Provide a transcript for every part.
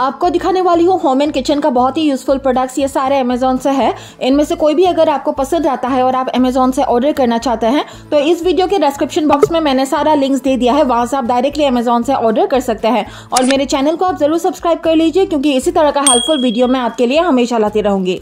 आपको दिखाने वाली हूँ होम एंड किचन का बहुत ही यूजफुल प्रोडक्ट्स ये सारे अमेजोन से है। इनमें से कोई भी अगर आपको पसंद आता है और आप अमेजोन से ऑर्डर करना चाहते हैं तो इस वीडियो के डिस्क्रिप्शन बॉक्स में मैंने सारा लिंक्स दे दिया है। वहाँ से आप डायरेक्टली अमेजोन से ऑर्डर कर सकते हैं। और मेरे चैनल को आप ज़रूर सब्सक्राइब कर लीजिए, क्योंकि इसी तरह का हेल्पफुल वीडियो मैं आपके लिए हमेशा लाती रहूँगी।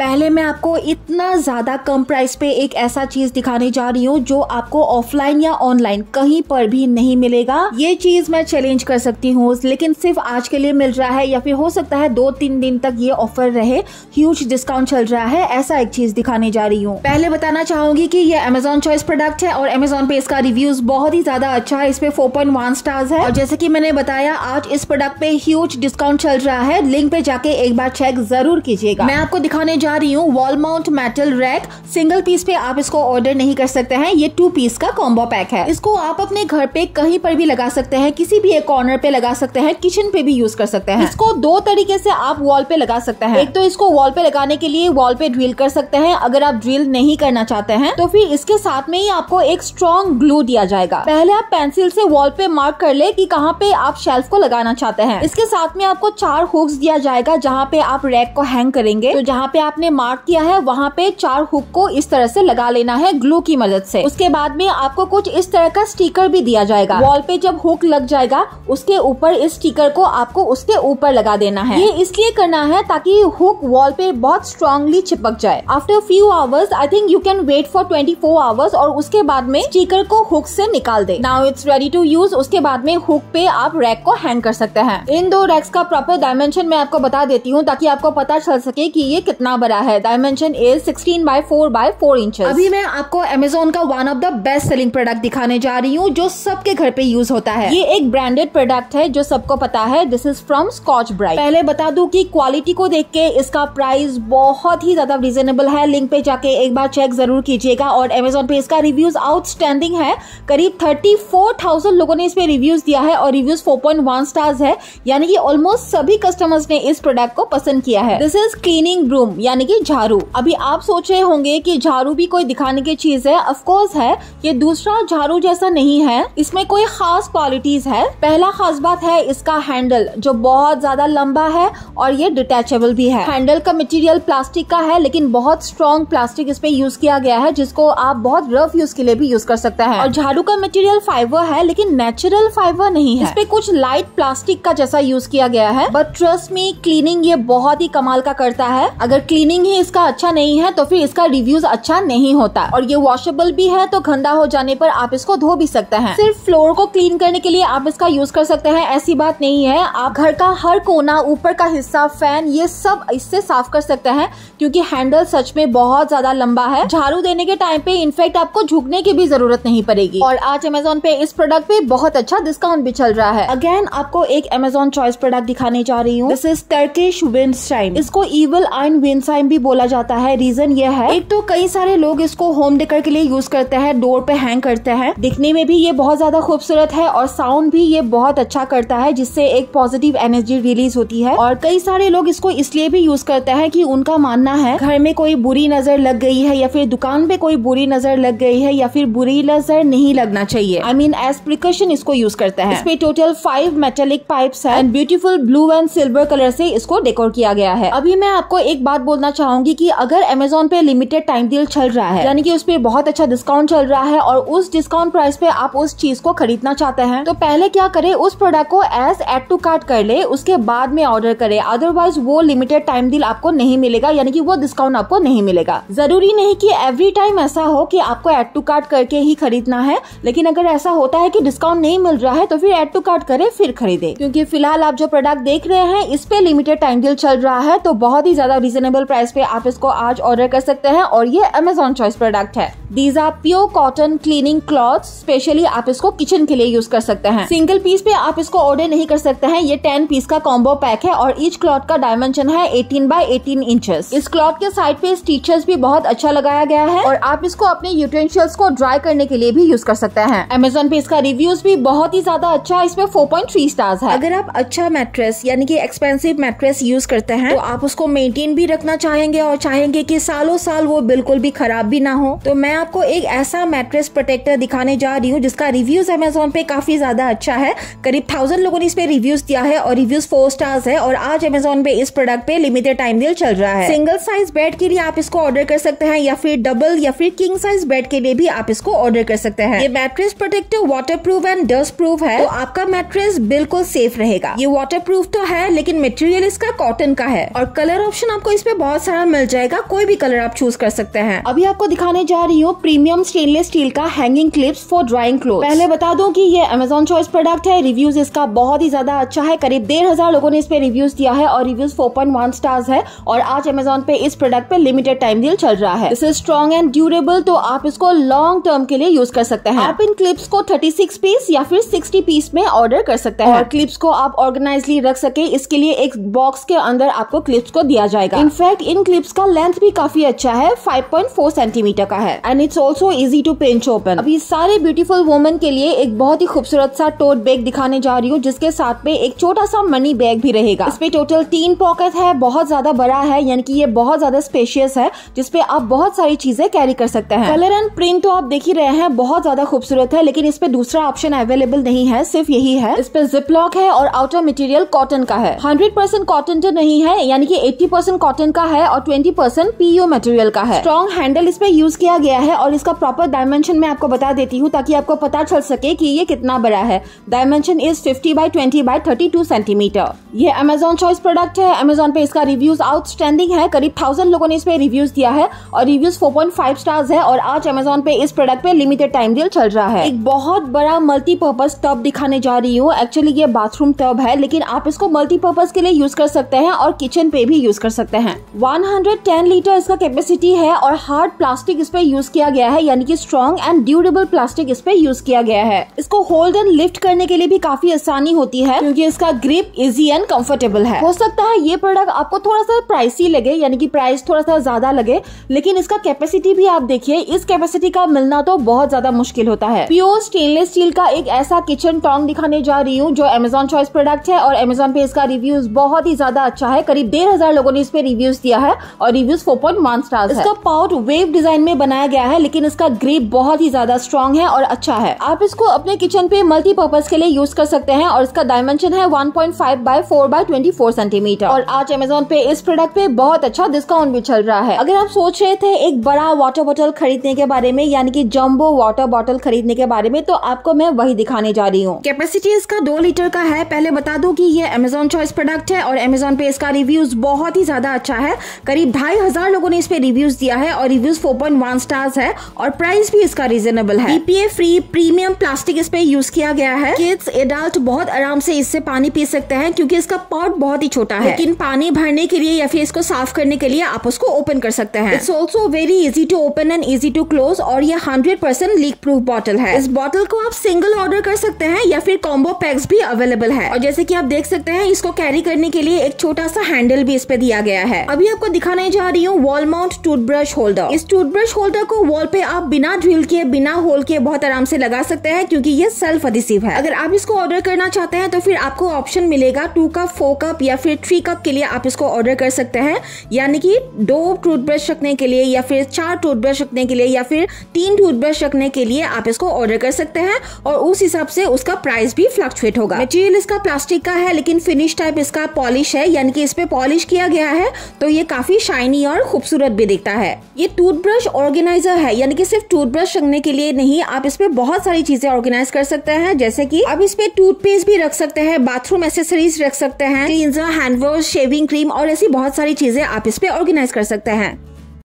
पहले मैं आपको इतना ज़्यादा कम प्राइस पे एक ऐसा चीज़ दिखाने जा रही हूँ जो आपको ऑफलाइन या ऑनलाइन कहीं पर भी नहीं मिलेगा। ये चीज़ मैं चैलेंज कर सकती हूँ, लेकिन सिर्फ़ आज के लिए मिल रहा है या फिर हो सकता है दो तीन दिन तक ये ऑफ़र रहे। ह्यूज डिस्काउंट चल रहा है, ऐसा एक चीज़ दिखाने जा रही हूँ। पहले बताना चाहूँगी की ये अमेजोन चॉइस प्रोडक्ट है और अमेजोन पे इसका रिव्यूज़ बहुत ही ज़्यादा अच्छा है, इस पे फोर स्टार्स है। और जैसे की मैंने बताया, आज इस प्रोडक्ट पे ह्यूज डिस्काउंट चल रहा है लिंक पे जाके एक बार चेक ज़रूर कीजिएगा। मैं आपको दिखाने जा रही हूँ wall mount metal rack single piece पे आप इसको ऑर्डर नहीं कर सकते हैं। ये टू पीस का कॉम्बो पैक है। इसको आप अपने घर पे कहीं पर भी लगा सकते हैं, किसी भी एक कॉर्नर पे लगा सकते हैं किचन पे भी यूज़ कर सकते हैं। इसको दो तरीके से आप वॉल पे लगा सकते हैं। एक तो इसको वॉल पे लगाने के लिए वॉल पे ड्रिल कर सकते हैं। अगर आप ड्रिल नहीं करना चाहते हैं तो फिर इसके साथ में ही आपको एक स्ट्रॉन्ग ग्लू दिया जाएगा। पहले आप पेंसिल से वॉल पे मार्क कर ले की कहाँ पे आप शेल्फ को लगाना चाहते हैं। इसके साथ में आपको चार हुक्स दिया जाएगा, जहाँ पे आप रैक को हैंग करेंगे। तो जहाँ पे आपने मार्क किया है, वहाँ पे चार हुक को इस तरह से लगा लेना है ग्लू की मदद से। उसके बाद में आपको कुछ इस तरह का स्टिकर भी दिया जाएगा। वॉल पे जब हुक लग जाएगा, उसके ऊपर इस स्टिकर को आपको उसके ऊपर लगा देना है। ये इसलिए करना है ताकि हुक वॉल पे बहुत स्ट्रांगली चिपक जाए। After few hours I think you can wait for twenty four hours और उसके बाद में स्टिकर को हुक से निकाल दे। Now it's ready to use उसके बाद में हुक पे आप रैक को हैंग कर सकते हैं। इन दो रैक्स का प्रॉपर डायमेंशन मैं आपको बता देती हूँ ताकि आपको पता चल सके की ये कितना बड़ा है। Dimension is sixteen by four by four inch अभी मैं आपको अमेजोन का one of the best selling product दिखाने जा रही हूँ जो सबके घर पे यूज़ होता है। ये एक ब्रांडेड प्रोडक्ट है जो सबको पता है। This is from Scotch Brite पहले बता दू की क्वालिटी को देख के इसका प्राइस बहुत ही ज़्यादा रिजनेबल है। लिंक पे जाके एक बार चेक ज़रूर कीजिएगा और अमेजोन पे इसका रिव्यूज़ आउटस्टैंडिंग है। करीब थर्टी फोर थाउज़ेंड लोगों ने इस पे रिव्यूज़ दिया है और reviews four point one stars है। यानी कि ऑलमोस्ट सभी कस्टमर्स ने इस प्रोडक्ट को पसंद किया है। दिस इज़ क्लीनिंग ब्रूम यानी कि झाड़ू। अभी आप सोच रहे होंगे कि झाड़ू भी कोई दिखाने की चीज़ है। ऑफकोर्स है, ये दूसरा झाड़ू जैसा नहीं है। इसमें कोई खास क्वालिटीज है। पहला खास बात है इसका हैंडल जो बहुत ज़्यादा लंबा है और ये डिटेचेबल भी है। हैंडल का मटेरियल प्लास्टिक का है, लेकिन बहुत स्ट्रॉन्ग प्लास्टिक इसमें यूज़ किया गया है, जिसको आप बहुत रफ यूज़ के लिए भी यूज़ कर सकते हैं। और झाड़ू का मटेरियल फाइबर है, लेकिन नेचुरल फाइबर नहीं है। इस पे कुछ लाइट प्लास्टिक का जैसा यूज़ किया गया है। बट ट्रस्ट मी क्लीनिंग ये बहुत ही कमाल का करता है। अगर क्लीनिंग ही इसका अच्छा नहीं है तो फिर इसका रिव्यूज़ अच्छा नहीं होता। और ये वॉशेबल भी है तो गंदा हो जाने पर आप इसको धो भी सकते हैं। सिर्फ़ फ्लोर को क्लीन करने के लिए आप इसका यूज़ कर सकते हैं, ऐसी बात नहीं है। आप घर का हर कोना, ऊपर का हिस्सा फ़ैन ये सब इससे साफ़ कर सकते हैं, क्योंकि हैंडल सच में बहुत ज़्यादा लंबा है। झाड़ू देने के टाइम पे इनफेक्ट आपको झुकने की भी ज़रूरत नहीं पड़ेगी। और आज अमेजोन पे इस प्रोडक्ट पे बहुत अच्छा डिस्काउंट भी चल रहा है। अगेन आपको एक अमेजोन चॉइस प्रोडक्ट दिखाने जा रही हूँ। दिस इज़ टर्किश विंड इसको इवल आइन विंड भी बोला जाता है। रीजन ये है, एक तो कई सारे लोग इसको होम डेकर के लिए यूज़ करते हैं डोर पे हैंग करते हैं। दिखने में भी ये बहुत ज़्यादा खूबसूरत है और साउंड भी ये बहुत अच्छा करता है, जिससे एक पॉजिटिव एनर्जी रिलीज़ होती है। और कई सारे लोग इसको इसलिए भी यूज़ करते हैं कि उनका मानना है, घर में कोई बुरी नज़र लग गई है या फिर दुकान पे कोई बुरी नज़र लग गई है या फिर बुरी नज़र नहीं लगना चाहिए। आई मीन एज प्रिकॉशन इसको यूज़ करते हैं। इसमें टोटल फाइव मेटेलिक पाइप है and beautiful blue and silver colour से इसको डेकोर किया गया है। अभी मैं आपको एक बात बोलना चाहूँगी की अगर अमेजोन पे लिमिटेड टाइम डील चल रहा है, यानी कि उस पर बहुत अच्छा डिस्काउंट चल रहा है और उस डिस्काउंट प्राइस पे आप उस चीज़ को खरीदना चाहते हैं तो पहले क्या करे, उस प्रोडक्ट को एज एड टू कार्ट कर ले, उसके बाद में ऑर्डर करे। अदरवाइज़ वो लिमिटेड टाइम डील आपको नहीं मिलेगा, यानी कि वो डिस्काउंट आपको नहीं मिलेगा। ज़रूरी नहीं कि एवरी टाइम ऐसा हो कि आपको एड टू कार्ट करके ही खरीदना है, लेकिन अगर ऐसा होता है कि डिस्काउंट नहीं मिल रहा है तो फिर एड टू कार्ट करे, फिर खरीदे। क्योंकि फ़िलहाल आप जो प्रोडक्ट देख रहे हैं, इस पे लिमिटेड टाइम डील चल रहा है तो बहुत ही ज़्यादा रीजनेबल प्राइस पे आप इसको आज ऑर्डर कर सकते हैं और ये अमेजोन चॉइस प्रोडक्ट है। These are pure cotton cleaning cloth specially आप इसको किचन के लिए यूज़ कर सकते हैं। सिंगल पीस पे आप इसको ऑर्डर नहीं कर सकते हैं। ये टेन पीस का कॉम्बो पैक है और ईच क्लॉथ का डायमेंशन है 18 बाय 18 इंचेस इस क्लॉथ के साइड पे स्टीचर्स भी बहुत अच्छा लगाया गया है और आप इसको अपने यूटेंशियल्स को ड्राई करने के लिए भी यूज़ कर सकते हैं। अमेजोन पे इसका रिव्यूज़ भी बहुत ही ज़्यादा अच्छा है। इसमें फोर पॉइंट थ्री स्टार्स है। अगर आप अच्छा मैट्रेस यानी कि एक्सपेंसिव मैट्रेस यूज़ करते हैं तो आप उसको मेंटेन भी रखना चाहेंगे और चाहेंगे कि सालों साल वो बिल्कुल भी खराब भी ना हो। तो मैं आपको एक ऐसा मैट्रेस प्रोटेक्टर दिखाने जा रही हूँ, जिसका रिव्यूज़ अमेजोन पे काफ़ी ज़्यादा अच्छा है। करीब थाउज़ेंड लोगों ने इस पे रिव्यूज़ दिया है और रिव्यूज़ फोर स्टार्स है और आज अमेजोन पे इस प्रोडक्ट पे लिमिटेड टाइम डील चल रहा है। सिंगल साइज़ बेड के लिए आप इसको ऑर्डर कर सकते हैं या फिर डबल या फिर किंग साइज़ बेड के लिए भी आप इसको ऑर्डर कर सकते हैं। ये mattress protector waterproof and dustproof है तो आपका मैट्रेस बिल्कुल सेफ़ रहेगा। ये वाटर प्रूफ तो है, लेकिन मेटेरियल इसका कॉटन का है। और कलर ऑप्शन आपको इसमें बहुत सारा मिल जाएगा, कोई भी कलर आप चूज़ कर सकते हैं। अभी आपको दिखाने जा रही हूँ प्रीमियम स्टेनलेस स्टील का hanging clips for drying cloth पहले बता दूँ कि ये अमेजोन चॉइस प्रोडक्ट है रिव्यूज़ इसका बहुत ही ज़्यादा अच्छा है। करीब डेढ़ हज़ार लोगों ने इस पे रिव्यूज़ दिया है और reviews four point one stars है और आज अमेजोन पे इस प्रोडक्ट पे लिमिटेड टाइम डील चल रहा है। इज़ स्ट्रॉन्ग एंड ड्यूरेबल तो आप इसको लॉन्ग टर्म के लिए यूज़ कर सकते हैं। आप इन क्लिप्स को 36 पीस या फिर 60 पीस में ऑर्डर कर सकते हैं। क्लिप्स को आप ऑर्गेनाइजली रख सके, इसके लिए एक बॉक्स के अंदर आपको क्लिप्स को दिया जाएगा। इनफैक्ट इन क्लिप्स का लेंथ भी काफ़ी अच्छा है 5.4 सेंटीमीटर का है। And it's also easy to pinch open अभी सारे ब्यूटीफुल वुमन के लिए एक बहुत ही खूबसूरत सा टोट बैग दिखाने जा रही हूँ, जिसके साथ में एक छोटा सा मनी बैग भी रहेगा। इसमें टोटल तीन पॉकेट है, बहुत ज़्यादा बड़ा है, यानी कि ये बहुत ज़्यादा स्पेशियस है, जिसपे आप बहुत सारी चीज़ें कैरी कर सकते हैं। कलर एंड प्रिंट तो आप देख ही रहे हैं, बहुत ज़्यादा खूबसूरत है, लेकिन इस पे दूसरा ऑप्शन अवेलेबल नहीं है, सिर्फ़ यही है। इस पे जिप लॉक है और आउटर मटेरियल कॉटन का है। हंड्रेड परसेंट कॉटन तो नहीं है, यानी कि एट्टी परसेंट कॉटन का है और ट्वेंटी परसेंट पीयू मटेरियल का है। स्ट्रॉन्ग हैंडल इस पे यूज़ किया गया है और इसका प्रॉपर डायमेंशन मैं आपको बता देती हूँ ताकि आपको पता चल सके कि ये कितना बड़ा है। Dimension is fifty by twenty by thirty two centimetre ये अमेजोन चॉइस प्रोडक्ट है। अमेजोन पे इसका रिव्यूज़ आउटस्टैंडिंग है। करीब थाउज़ेंड लोगों ने इस पे रिव्यूज़ दिया है और रिव्यूज़ 4.5 स्टार्स है और आज अमेजोन पे इस प्रोडक्ट पे लिमिटेड टाइम डील चल रहा है। एक बहुत बड़ा मल्टीपर्पज टब दिखाने जा रही हूँ। एक्चुअली ये बाथरूम टब है, लेकिन आप इसको मल्टीपर्पज के लिए यूज़ कर सकते हैं और किचन पे भी यूज़ कर सकते हैं। 110 लीटर इसका कैपेसिटी है और हार्ड प्लास्टिक इस पे यूज़ किया गया है, यानी कि स्ट्रॉन्ग एंड ड्यूरेबल प्लास्टिक इस पे यूज़ किया गया है। इसको होल्ड एंड लिफ्ट करने के लिए भी काफ़ी आसानी होती है, क्योंकि इसका ग्रिप इजी एंड कंफर्टेबल है। हो सकता है ये प्रोडक्ट आपको थोड़ा सा प्राइसी लगे, यानी कि प्राइस थोड़ा सा ज़्यादा लगे, लेकिन इसका कैपेसिटी भी आप देखिए, इस कैपेसिटी का मिलना तो बहुत ज़्यादा मुश्किल होता है। प्योर स्टेनलेस स्टील का एक ऐसा किचन टोंग दिखाने जा रही हूँ, जो अमेजोन चॉइस प्रोडक्ट है और अमेजोन पे इसका रिव्यूज़ बहुत ही ज़्यादा अच्छा है। करीब डेढ़ लोगों ने इस पे रिव्यूज़ दिया है और reviews four point one star इसका पाउट वेव डिज़ाइन में बनाया गया है लेकिन इसका ग्रिप बहुत ही ज़्यादा स्ट्रॉन्ग है और अच्छा है। आप इसको अपने किचन पे मल्टीपर्पज के लिए यूज़ कर सकते हैं और इसका डायमेंशन है 1.5 five by four by twenty four centimetre और आज अमेजोन पे इस प्रोडक्ट पे बहुत अच्छा डिस्काउंट भी चल रहा है। अगर आप सोच रहे थे एक बड़ा वाटर बॉटल खरीदने के बारे में यानी कि जम्बो वाटर बॉटल खरीदने के बारे में तो आपको मैं वही दिखाने जा रही हूँ। कैपेसिटी इसका दो लीटर का है। पहले बता दू की ये अमेजोन चॉइस प्रोडक्ट है और अमेजोन पे इसका रिव्यूज़ बहुत ही ज़्यादा अच्छा है। करीब ढाई हज़ार लोगों ने इस पे रिव्यूज़ दिया है और reviews four point one stars है और प्राइस भी इसका रीजनेबल है। बीपीए फ्री प्रीमियम प्लास्टिक इस पे यूज़ किया गया है। किड्स एडल्ट बहुत आराम से इससे पानी पी सकते हैं क्योंकि इसका पॉट बहुत ही छोटा है। लेकिन पानी भरने के लिए या फिर इसको साफ़ करने के लिए आप उसको ओपन कर सकते हैं। It's also very easy to open and easy to close और ये hundred percent leak proof bottle है। इस बॉटल को आप सिंगल ऑर्डर कर सकते हैं या फिर कॉम्बो पैक्स भी अवेलेबल है। और जैसे की आप देख सकते हैं इसको कैरी करने के लिए एक छोटा सा हैंडल भी इस पे दिया गया है। अभी आपको दिखाने जा रही हूँ वॉल माउंट टूथब्रश होल्डर इस टूथब्रश होल्डर को वॉल पे आप बिना ड्रिल किए, बिना होल किए बहुत आराम से लगा सकते हैं, क्योंकि ये सेल्फ अडिसिव है। अगर आप इसको ऑर्डर करना चाहते हैं तो फिर आपको ऑप्शन मिलेगा टू कप फोर कप या फिर थ्री कप के लिए आप इसको ऑर्डर कर सकते हैं। यानी कि दो टूथब्रश रखने के लिए या फिर चार टूथब्रश रखने के लिए या फिर तीन टूथब्रश रखने के लिए आप इसको ऑर्डर कर सकते हैं और उस हिसाब से उसका प्राइस भी फ्लक्चुएट होगा। मटेरियल इसका प्लास्टिक का है, लेकिन फिनिश टाइप इसका पॉलिश है, यानी कि इस पे पॉलिश किया गया है तो ये काफ़ी शाइनी और खूबसूरत भी दिखता है। ये टूथब्रश ऑर्गेनाइजर है, यानी कि सिर्फ़ टूथब्रश रखने के लिए नहीं, आप इस पे बहुत सारी चीज़ें ऑर्गेनाइज कर सकते हैं, जैसे कि आप इस पे टूथपेस्ट भी रख सकते हैं बाथरूम एसेसरीज रख सकते हैं cleanser hand wash shaving cream और ऐसी बहुत सारी चीज़ें आप इस पे ऑर्गेनाइज कर सकते हैं।